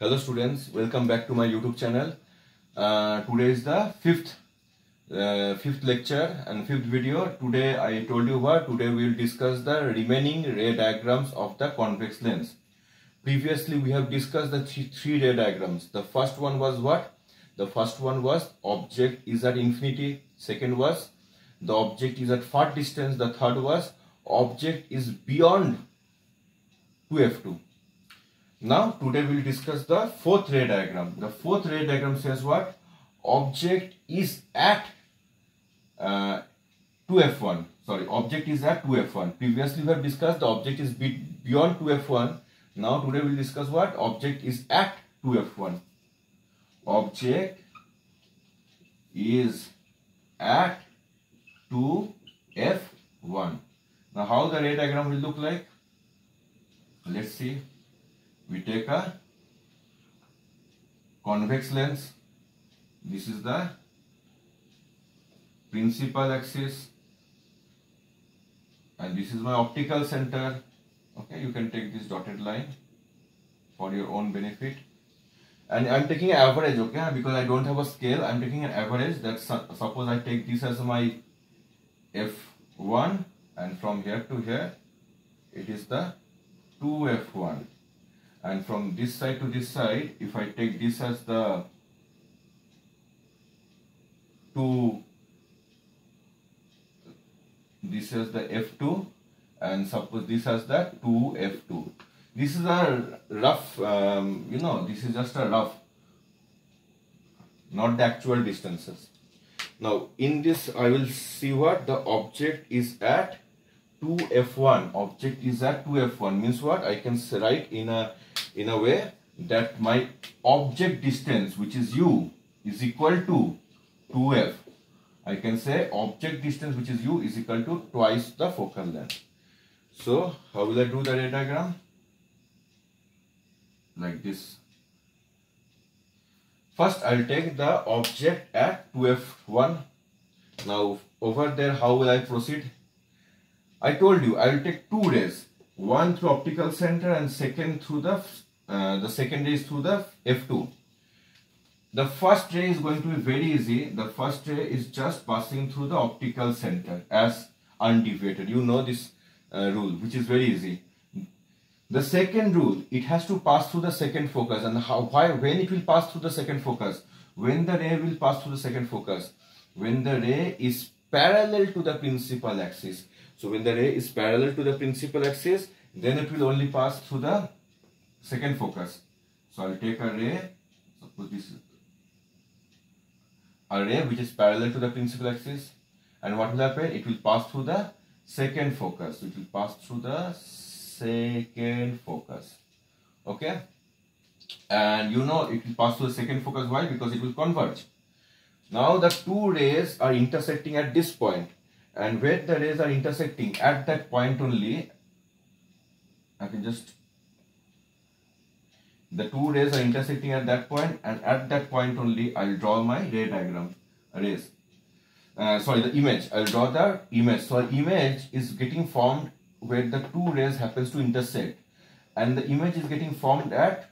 Hello students, welcome back to my YouTube channel. Uh, today is the fifth uh, fifth lecture and fifth video. Today I told you what? Today we will discuss the remaining ray diagrams of the convex lens. Previously we have discussed the three, three ray diagrams. The first one was what? The first one was object is at infinity. Second was the object is at far distance. The third was object is beyond 2f2 now today we will discuss the fourth ray diagram. The fourth ray diagram says what? Object is at uh, 2f1. Sorry, object is at 2f1. Previously we have discussed the object is beyond 2f1. Now today we will discuss what? Object is at 2f1. Object is at 2f1. Now how the ray diagram will look like? Let's see we take a convex lens. This is the principal axis. And this is my optical center. Okay you can take this dotted line for your own benefit. And I'm taking an average okay because I don't have a scale. I'm taking an average. That suppose I take this as my f1 and from here to here it is the 2f1 and from this side to this side if I take this as the 2 this is the F2 and suppose this as the 2F2 this is a rough um, you know this is just a rough not the actual distances. Now in this I will see what the object is at 2f1 object is at 2f1 means what? I can write in a in a way that my object distance which is u is equal to 2f. I can say object distance which is u is equal to twice the focal length. So how will I do the diagram? Like this. First I'll take the object at 2f1. Now over there how will I proceed? I told you I will take two rays one through optical center and second through the uh, the second ray is through the F2. The first ray is going to be very easy. The first ray is just passing through the optical center as undeviated. You know this uh, rule which is very easy. The second rule, it has to pass through the second focus and how, why, when it will pass through the second focus? When the ray will pass through the second focus? When the ray is parallel to the principal axis. So when the ray is parallel to the principal axis, then it will only pass through the second focus. So I'll take a ray, suppose this a ray which is parallel to the principal axis and what will happen? It will pass through the second focus. It will pass through the second focus. Okay? And you know it will pass through the second focus. Why? Because it will converge. Now the two rays are intersecting at this point and where the rays are intersecting at that point only I can just the two rays are intersecting at that point and at that point only I'll draw my ray diagram rays. Uh, sorry the image. I'll draw the image. So image is getting formed where the two rays happens to intersect. And the image is getting formed at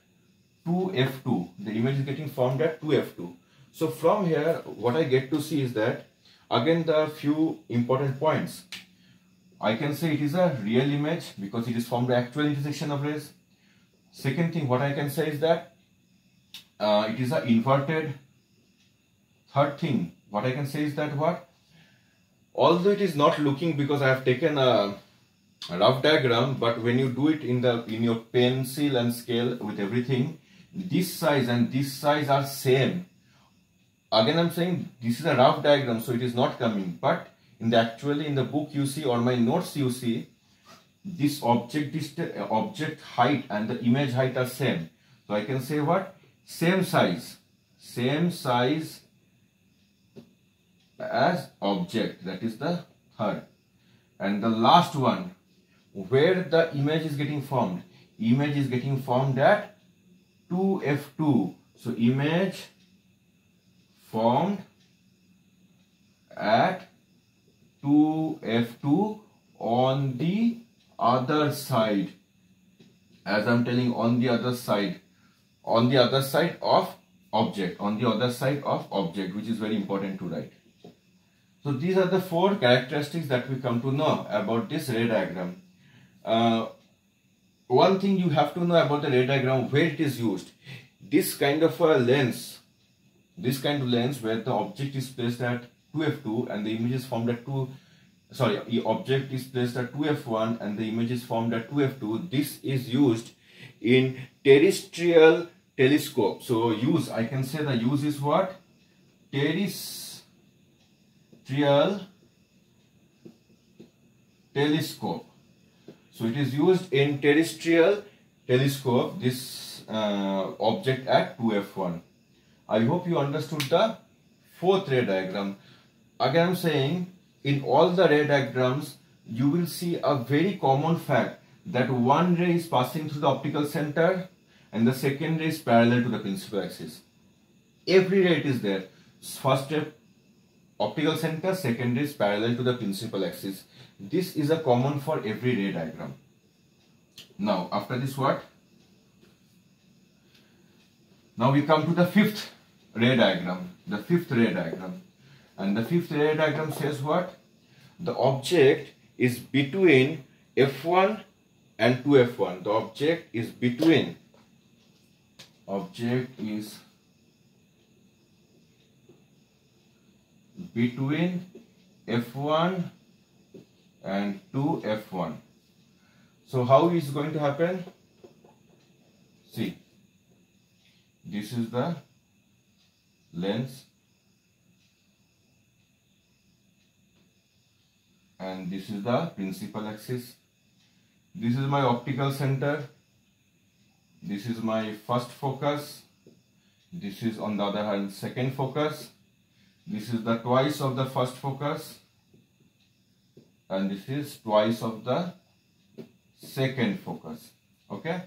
2f2 the image is getting formed at 2f2 so from here what I get to see is that Again, there are few important points. I can say it is a real image because it is from the actual intersection of rays. Second thing, what I can say is that uh, it is a inverted. Third thing, what I can say is that what? Although it is not looking because I have taken a rough diagram, but when you do it in the in your pencil and scale with everything, this size and this size are same again I'm saying this is a rough diagram so it is not coming. But in the actually in the book you see or my notes you see this object distance uh, object height and the image height are same. So I can say what? Same size. Same size as object that is the third and the last one where the image is getting formed? Image is getting formed at 2f2 so image formed at 2f2 on the other side. As I'm telling on the other side. On the other side of object. On the other side of object which is very important to write. So these are the four characteristics that we come to know about this ray diagram. Uh, one thing you have to know about the ray diagram where it is used. This kind of a lens this kind of lens where the object is placed at 2f2 and the image is formed at 2 sorry the object is placed at 2f1 and the image is formed at 2f2 this is used in terrestrial telescope. So use i can say the use is what? Terrestrial telescope. So it is used in terrestrial telescope this uh, object at 2f1 i hope you understood the fourth ray diagram again i'm saying in all the ray diagrams, you will see a very common fact that one ray is passing through the optical center and the second ray is parallel to the principal axis. Every ray is there. First ray optical center, second ray is parallel to the principal axis. This is a common for every ray diagram. Now after this what? Now we come to the fifth ray diagram. The fifth ray diagram. And the fifth ray diagram says what? The object is between F1 and 2F1. The object is between object is between F1 and 2F1. So how is going to happen? See, this is the lens and this is the principal axis. This is my optical center. This is my first focus. This is on the other hand second focus. This is the twice of the first focus. And this is twice of the second focus. Okay?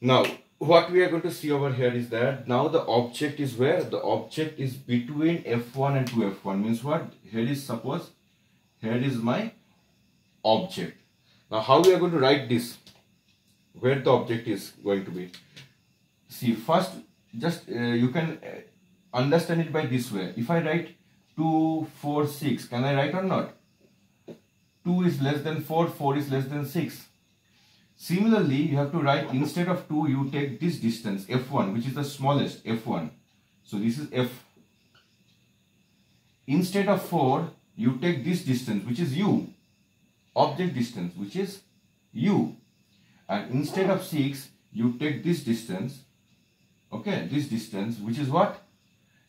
Now what we are going to see over here is that now the object is where? The object is between f1 and 2f1 means what? Here is suppose here is my object. Now how we are going to write this? Where the object is going to be? See first just uh, you can uh, understand it by this way. If i write 2 4 6 can i write or not? 2 is less than 4 4 is less than 6 similarly you have to write instead of 2 you take this distance f1 which is the smallest f1 so this is f. Instead of 4 you take this distance which is u. Object distance which is u. And instead of 6 you take this distance okay this distance which is what?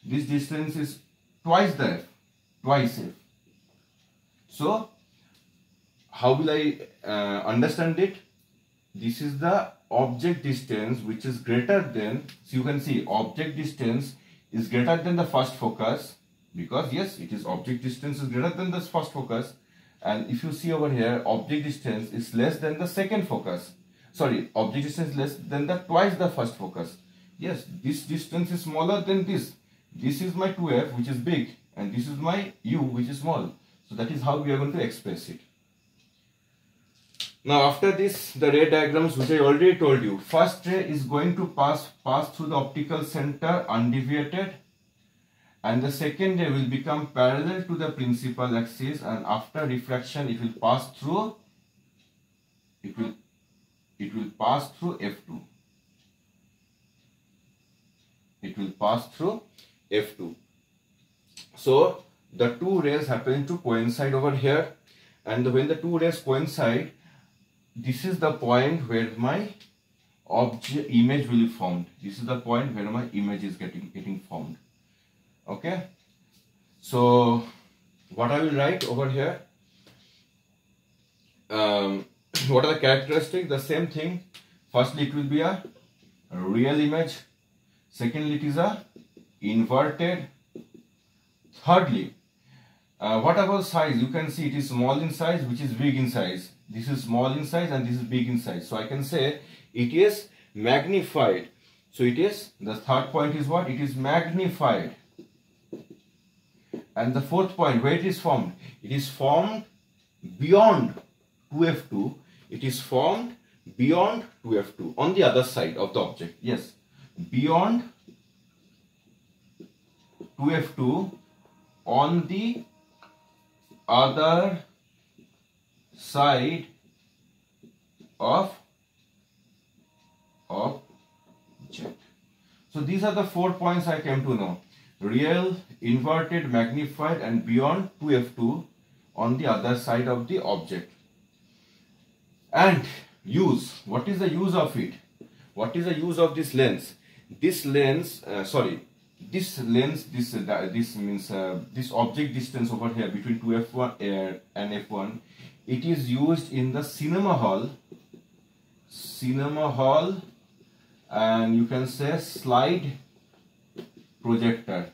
This distance is twice the f twice f. So how will i uh, understand it this is the object distance which is greater than so you can see object distance is greater than the first focus because yes it is object distance is greater than the first focus. And if you see over here object distance is less than the second focus. Sorry object distance is less than the twice the first focus. Yes this distance is smaller than this. This is my 2f which is big and this is my u which is small. So that is how we are going to express it now after this the ray diagrams which i already told you first ray is going to pass pass through the optical center undeviated and the second ray will become parallel to the principal axis and after refraction it will pass through it will it will pass through f2 it will pass through f2 so the two rays happen to coincide over here and when the two rays coincide this is the point where my object image will be formed. This is the point where my image is getting getting formed. Okay? So what I will write over here um, what are the characteristics? The same thing. Firstly it will be a real image. Secondly it is a inverted. Thirdly uh, size? You can see it is small in size which is big in size this is small in size and this is big in size. So I can say it is magnified. So it is the third point is what? It is magnified. And the fourth point, where it is formed? It is formed beyond 2F2. It is formed beyond 2f2 on the other side of the object. Yes. Beyond 2f2 on the other side of object. So these are the four points I came to know. Real, inverted, magnified and beyond 2f2 on the other side of the object. And use, what is the use of it? What is the use of this lens? This lens, uh, sorry, this lens, this uh, this means uh, this object distance over here between 2f1 uh, and f1, it is used in the cinema hall, cinema hall, and you can say slide projector.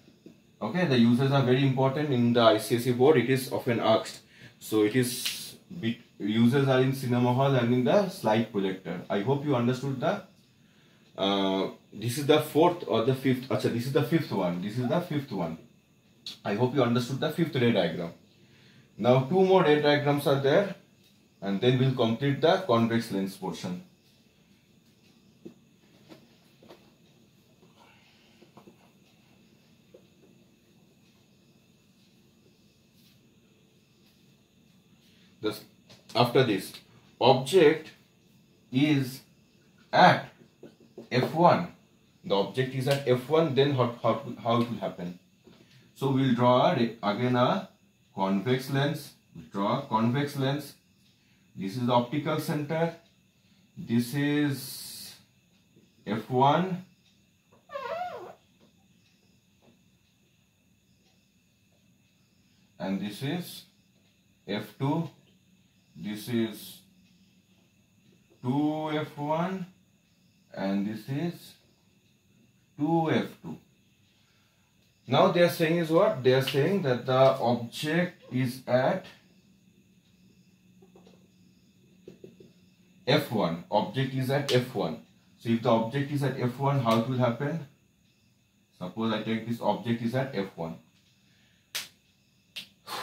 Okay, the uses are very important in the ICSE board. It is often asked. So it is users are in cinema hall and in the slide projector. I hope you understood the uh, this is the fourth or the fifth achha, this is the fifth one this is the fifth one i hope you understood the fifth ray diagram now two more ray diagrams are there and then we'll complete the convex lens portion. This after this object is at f1 the object is at f1 then how, how, how it will happen? So we'll draw again a convex lens draw convex lens. This is the optical center. This is f1 and this is f2 this is 2f1 and this is 2f2 now they are saying is what? They are saying that the object is at f1 object is at f1 so if the object is at f1 how it will happen? Suppose i take this object is at f1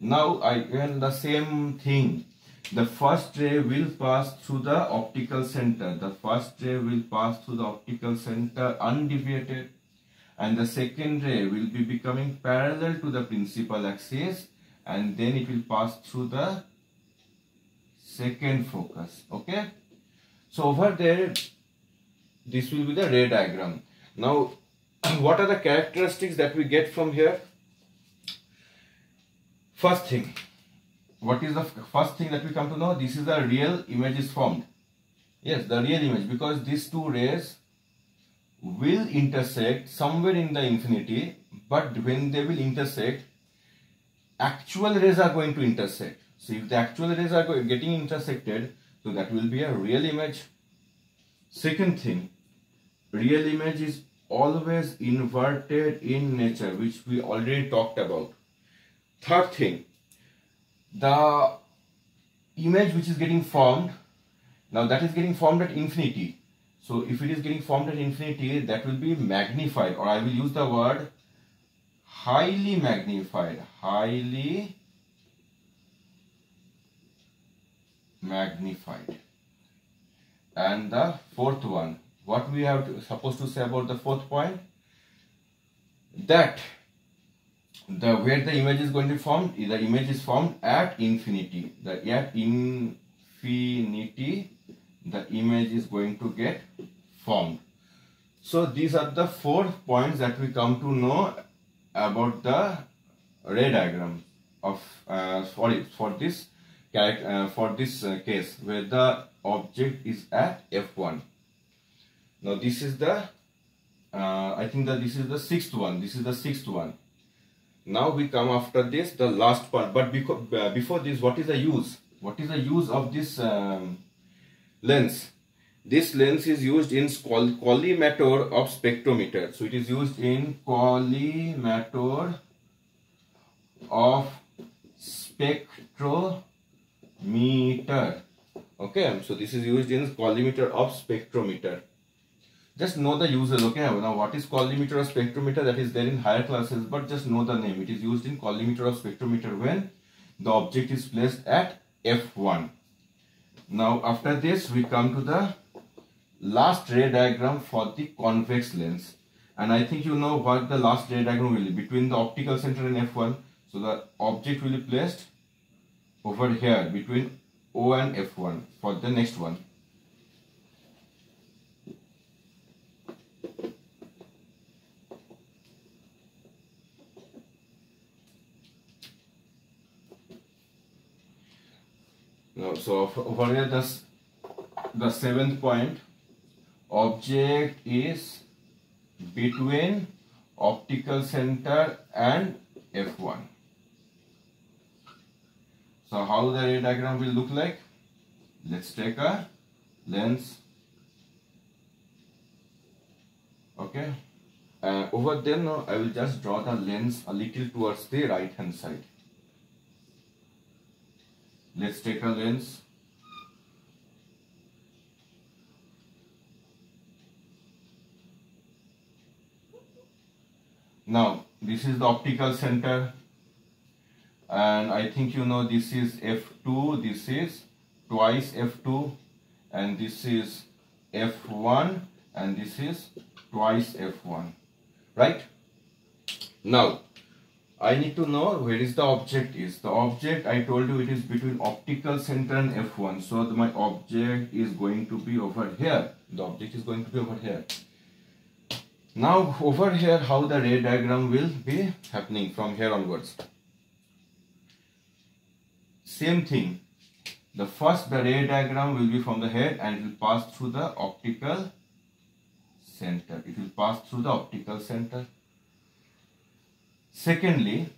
now i again the same thing. The first ray will pass through the optical center. The first ray will pass through the optical center undeviated and the second ray will be becoming parallel to the principal axis and then it will pass through the second focus. Okay. So over there, this will be the ray diagram. Now, what are the characteristics that we get from here? First thing, what is the first thing that we come to know? This is the real image is formed. Yes, the real image because these two rays will intersect somewhere in the infinity but when they will intersect actual rays are going to intersect. So if the actual rays are getting intersected so that will be a real image. Second thing, real image is always inverted in nature which we already talked about. Third thing, the image which is getting formed now that is getting formed at infinity so if it is getting formed at infinity that will be magnified or I will use the word highly magnified highly magnified. And the fourth one what we have supposed to say about the fourth point? That the where the image is going to form, the image is formed at infinity. The at infinity the image is going to get formed. So these are the four points that we come to know about the ray diagram of uh, sorry for this uh, for this uh, case where the object is at f1 now this is the uh, I think that this is the sixth one. This is the sixth one. Now we come after this the last part. But before, uh, before this what is the use? What is the use of this um, lens this lens is used in collimator of spectrometer. So it is used in collimator of spectrometer. Okay so this is used in collimator of spectrometer. Just know the uses okay? Now what is collimator or spectrometer? That is there in higher classes but just know the name. It is used in collimator or spectrometer when the object is placed at f1 Now after this we come to the last ray diagram for the convex lens. And I think you know what the last ray diagram will be. Between the optical center and F1 so the object will be placed over here between O and F1 for the next one. So over here the, the seventh point object is between optical center and F1. So how the ray diagram will look like? Let's take a lens. Okay. Uh, over there now I will just draw the lens a little towards the right hand side. Let's take a lens. Now, this is the optical center and I think you know this is F2, this is twice F2 and this is F1 and this is twice F1, right? Now, I need to know where is the object is. The object I told you it is between optical center and F1. So the, my object is going to be over here. The object is going to be over here. Now over here how the ray diagram will be happening from here onwards. Same thing. The first the ray diagram will be from the head and it will pass through the optical center. It will pass through the optical center. Secondly,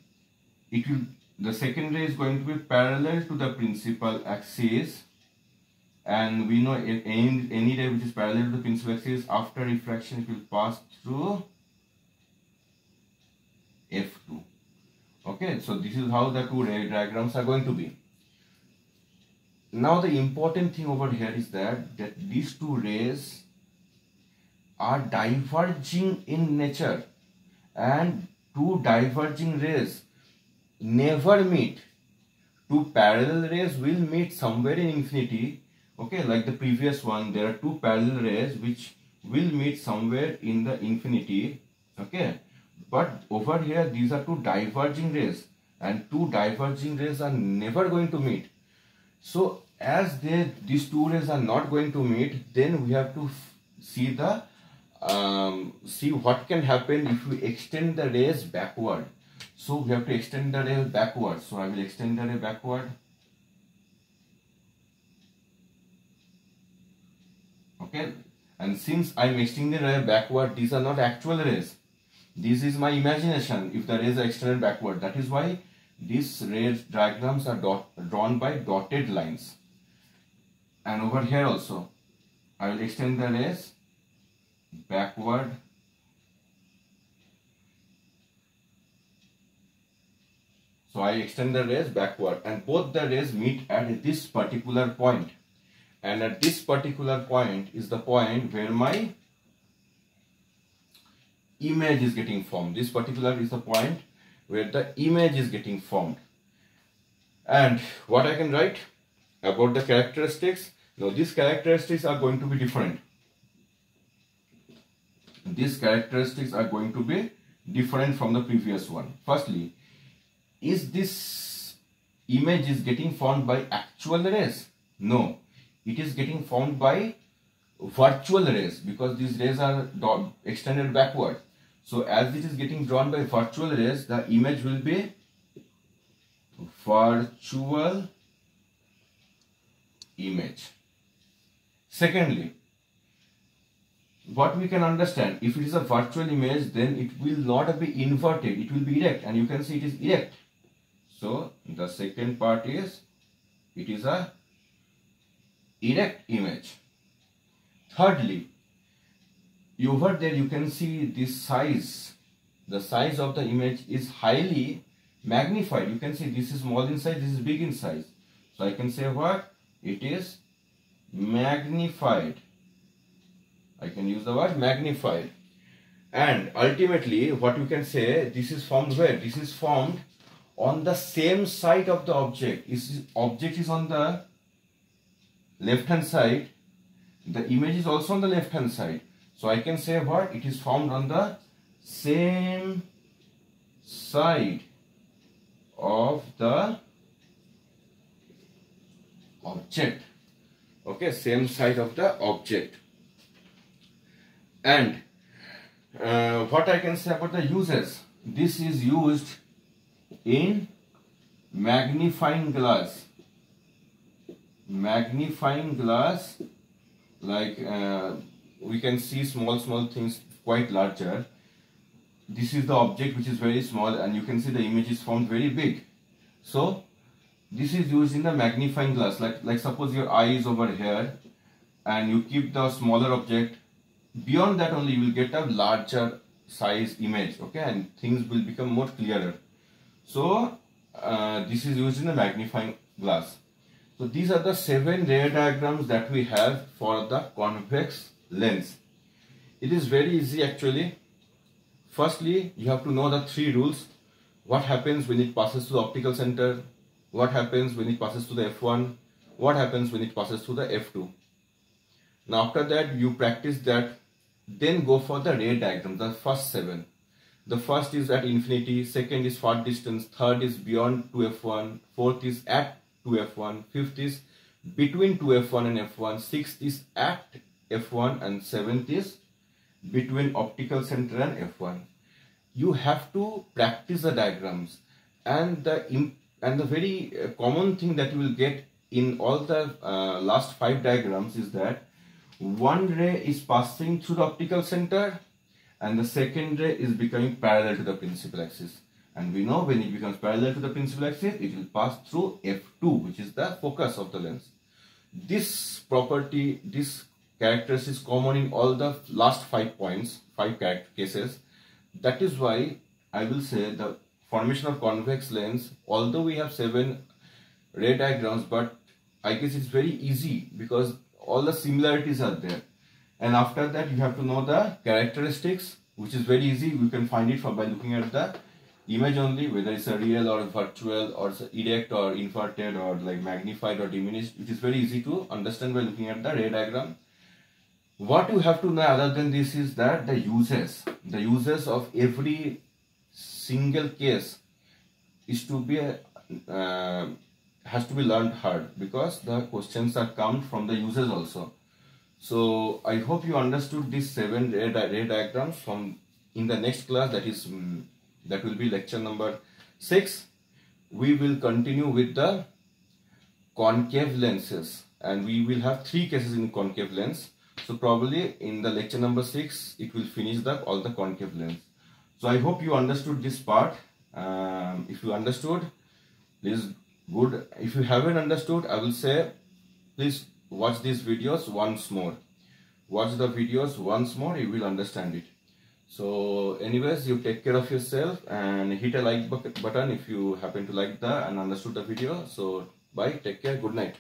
it will the second ray is going to be parallel to the principal axis and we know any, any ray which is parallel to the principal axis after refraction it will pass through F2 okay so this is how the two ray diagrams are going to be. Now the important thing over here is that that these two rays are diverging in nature. And two diverging rays never meet. Two parallel rays will meet somewhere in infinity okay like the previous one there are two parallel rays which will meet somewhere in the infinity okay? But over here these are two diverging rays and two diverging rays are never going to meet. So as they these two rays are not going to meet then we have to see the um, see what can happen if we extend the rays backward. So we have to extend the ray backward. So i will extend the ray backward okay and since i'm extending the ray backward these are not actual rays. This is my imagination. If the rays are extended backward that is why these ray diagrams are dot, drawn by dotted lines. And over here also i will extend the rays backward. So i extend the rays backward and both the rays meet at this particular point and at this particular point is the point where my image is getting formed. This particular is the point where the image is getting formed. And what I can write about the characteristics? Now these characteristics are going to be different. These characteristics are going to be different from the previous one. Firstly is this image is getting formed by actual rays? No it is getting formed by virtual rays because these rays are extended backward. So as it is getting drawn by virtual rays, the image will be virtual image. Secondly, what we can understand, if it is a virtual image, then it will not be inverted, it will be erect and you can see it is erect. So the second part is, it is a erect image. Thirdly, over there you can see this size. The size of the image is highly magnified. You can see this is small in size, this is big in size. So I can say what? It is magnified. I can use the word magnified. And ultimately what you can say, this is formed where? This is formed on the same side of the object. This object is on the left hand side, the image is also on the left hand side. So I can say what? It is formed on the same side of the object. Okay, same side of the object. And uh, what I can say about the uses? This is used in magnifying glass magnifying glass like uh, we can see small small things quite larger. This is the object which is very small and you can see the image is formed very big. So this is used in the magnifying glass. Like like suppose your eye is over here and you keep the smaller object. Beyond that only you will get a larger size image okay? And things will become more clearer. So uh, this is used in the magnifying glass so these are the seven ray diagrams that we have for the convex lens. It is very easy actually. Firstly, you have to know the three rules. What happens when it passes to the optical center? What happens when it passes to the f1? What happens when it passes to the f2? Now after that, you practice that. Then go for the ray diagram, the first seven. The first is at infinity, second is far distance, third is beyond 2f1, fourth is at 2f1, fifth is between 2f1 and f1, sixth is at f1 and seventh is between optical center and f1. You have to practice the diagrams and the and the very uh, common thing that you will get in all the uh, last five diagrams is that one ray is passing through the optical center and the second ray is becoming parallel to the principal axis and we know when it becomes parallel to the principal axis, it will pass through f2, which is the focus of the lens. This property, this characteristic is common in all the last five points, five cases. That is why I will say the formation of convex lens, although we have seven ray diagrams, but I guess it's very easy because all the similarities are there. And after that, you have to know the characteristics, which is very easy. We can find it from by looking at the image only whether it's a real or virtual or erect or inverted or like magnified or diminished it is very easy to understand by looking at the ray diagram. What you have to know other than this is that the uses the uses of every single case is to be uh, has to be learned hard because the questions are come from the uses also. So i hope you understood these seven ray, di ray diagrams from in the next class that is um, that will be lecture number 6 we will continue with the concave lenses. And we will have three cases in concave lens. So probably in the lecture number 6 it will finish the all the concave lens. So i hope you understood this part. Um, if you understood please good. If you haven't understood i will say please watch these videos once more. Watch the videos once more you will understand it so anyways, you take care of yourself and hit a like button if you happen to like the and understood the video. So bye, take care, good night.